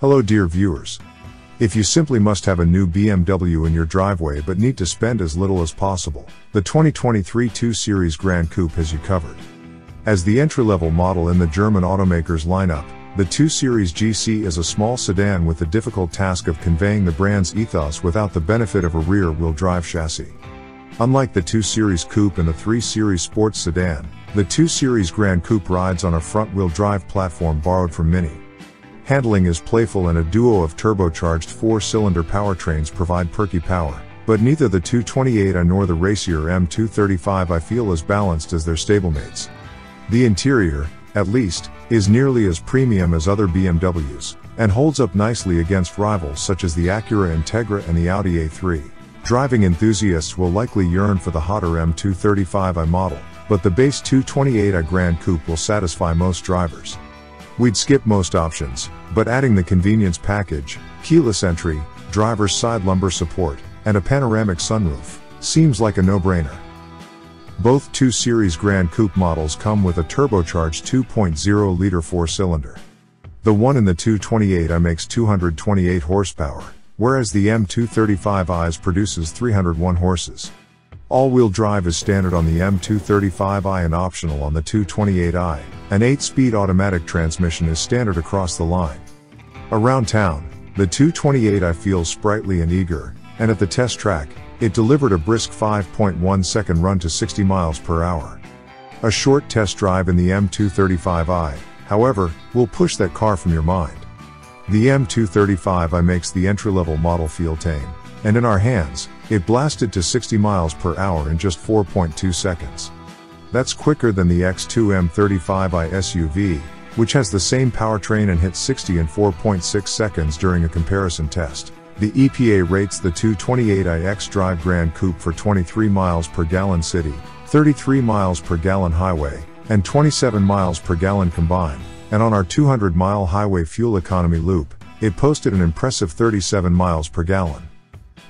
Hello dear viewers. If you simply must have a new BMW in your driveway but need to spend as little as possible, the 2023 2 Series Gran Coupe has you covered. As the entry-level model in the German automaker's lineup, the 2 Series GC is a small sedan with the difficult task of conveying the brand's ethos without the benefit of a rear-wheel drive chassis. Unlike the 2 Series Coupe and the 3 Series Sports sedan, the 2 Series Gran Coupe rides on a front-wheel drive platform borrowed from Mini. Handling is playful and a duo of turbocharged four-cylinder powertrains provide perky power, but neither the 228i nor the racier M235i feel as balanced as their stablemates. The interior, at least, is nearly as premium as other BMWs, and holds up nicely against rivals such as the Acura Integra and the Audi A3. Driving enthusiasts will likely yearn for the hotter M235i model, but the base 228i Gran Coupe will satisfy most drivers. We'd skip most options, but adding the convenience package, keyless entry, driver's side lumbar support, and a panoramic sunroof, seems like a no-brainer. Both 2 Series Gran Coupe models come with a turbocharged 2.0-liter four-cylinder. The one in the 228i makes 228 horsepower, whereas the M235i's produces 301 horses. All-wheel drive is standard on the M235i and optional on the 228i. An 8-speed automatic transmission is standard across the line. Around town, the 228i feels sprightly and eager, and at the test track, it delivered a brisk 5.1 second run to 60 miles per hour. A short test drive in the M235i, however, will push that car from your mind. The M235i makes the entry-level model feel tame, and in our hands, it blasted to 60 miles per hour in just 4.2 seconds. That's quicker than the X2 M35i SUV, which has the same powertrain and hit 60 in 4.6 seconds during a comparison test. The EPA rates the 228i xDrive Gran Coupe for 23 miles per gallon city, 33 miles per gallon highway, and 27 miles per gallon combined, and on our 200 mile highway fuel economy loop, it posted an impressive 37 miles per gallon.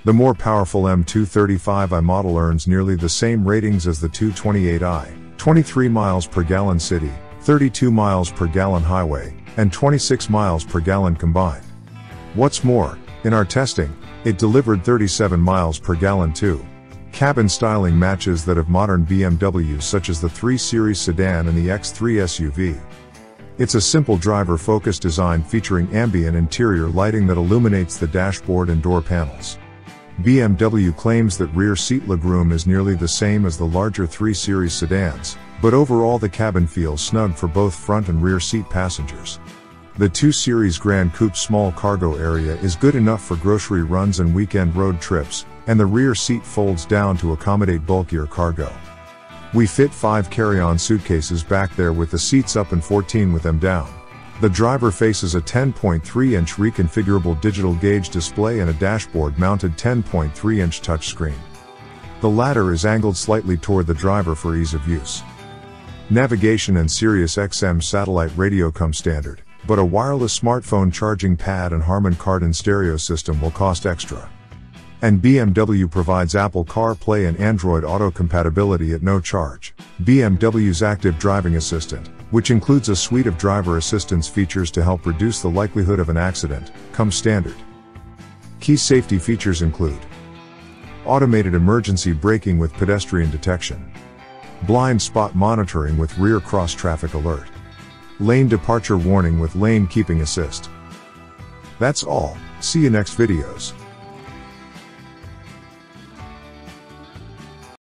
The more powerful M235i model earns nearly the same ratings as the 228i, 23 miles per gallon city, 32 miles per gallon highway, and 26 miles per gallon combined. What's more, in our testing, it delivered 37 miles per gallon too. Cabin styling matches that of modern BMWs such as the 3 Series sedan and the X3 SUV. It's a simple driver-focused design featuring ambient interior lighting that illuminates the dashboard and door panels. BMW claims that rear seat legroom is nearly the same as the larger 3 Series sedans, but overall the cabin feels snug for both front and rear seat passengers. The 2 Series Gran Coupe's small cargo area is good enough for grocery runs and weekend road trips, and the rear seat folds down to accommodate bulkier cargo. We fit 5 carry-on suitcases back there with the seats up and 14 with them down. The driver faces a 10.3-inch reconfigurable digital gauge display and a dashboard-mounted 10.3-inch touchscreen. The latter is angled slightly toward the driver for ease of use. Navigation and Sirius XM satellite radio come standard, but a wireless smartphone charging pad and Harman Kardon stereo system will cost extra. And BMW provides Apple CarPlay and Android Auto compatibility at no charge. BMW's Active Driving Assistant, which includes a suite of driver assistance features to help reduce the likelihood of an accident, comes standard. Key safety features include automated emergency braking with pedestrian detection, blind spot monitoring with rear cross traffic alert, lane departure warning with lane keeping assist. That's all, see you next videos.